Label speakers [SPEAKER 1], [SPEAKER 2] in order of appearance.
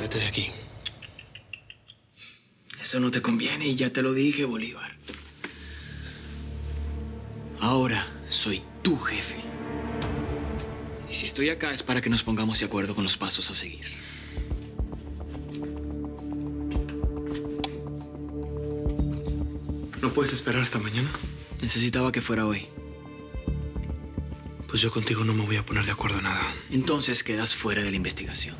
[SPEAKER 1] Vete de aquí.
[SPEAKER 2] Eso no te conviene y ya te lo dije, Bolívar. Ahora soy tu jefe. Y si estoy acá es para que nos pongamos de acuerdo con los pasos a seguir.
[SPEAKER 1] ¿No puedes esperar hasta mañana?
[SPEAKER 2] Necesitaba que fuera hoy.
[SPEAKER 1] Pues yo contigo no me voy a poner de acuerdo en nada.
[SPEAKER 2] Entonces quedas fuera de la investigación.